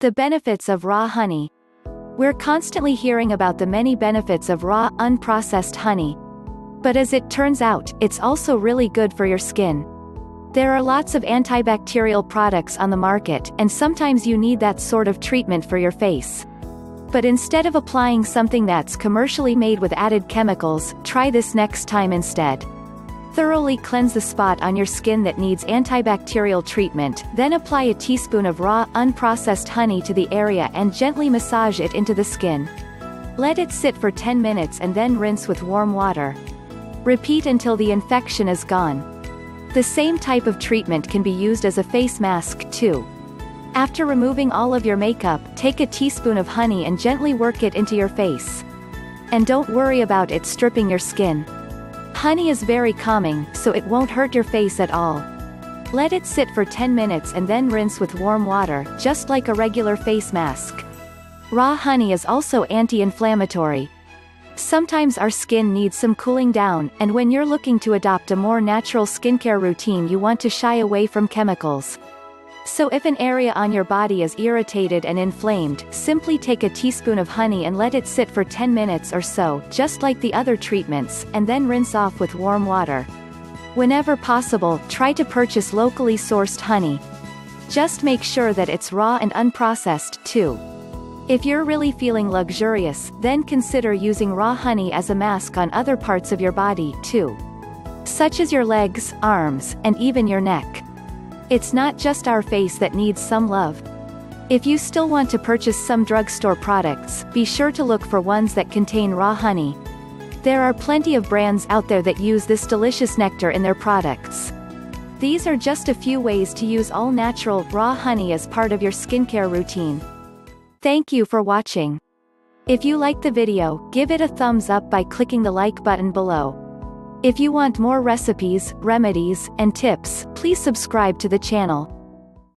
The benefits of raw honey. We're constantly hearing about the many benefits of raw, unprocessed honey. But as it turns out, it's also really good for your skin. There are lots of antibacterial products on the market, and sometimes you need that sort of treatment for your face. But instead of applying something that's commercially made with added chemicals, try this next time instead. Thoroughly cleanse the spot on your skin that needs antibacterial treatment, then apply a teaspoon of raw, unprocessed honey to the area and gently massage it into the skin. Let it sit for 10 minutes and then rinse with warm water. Repeat until the infection is gone. The same type of treatment can be used as a face mask, too. After removing all of your makeup, take a teaspoon of honey and gently work it into your face. And don't worry about it stripping your skin. Honey is very calming, so it won't hurt your face at all. Let it sit for 10 minutes and then rinse with warm water, just like a regular face mask. Raw honey is also anti-inflammatory, Sometimes our skin needs some cooling down, and when you're looking to adopt a more natural skincare routine you want to shy away from chemicals. So if an area on your body is irritated and inflamed, simply take a teaspoon of honey and let it sit for 10 minutes or so, just like the other treatments, and then rinse off with warm water. Whenever possible, try to purchase locally sourced honey. Just make sure that it's raw and unprocessed, too. If you're really feeling luxurious, then consider using raw honey as a mask on other parts of your body, too. Such as your legs, arms, and even your neck. It's not just our face that needs some love. If you still want to purchase some drugstore products, be sure to look for ones that contain raw honey. There are plenty of brands out there that use this delicious nectar in their products. These are just a few ways to use all-natural, raw honey as part of your skincare routine. Thank you for watching. If you liked the video, give it a thumbs up by clicking the like button below. If you want more recipes, remedies, and tips, please subscribe to the channel.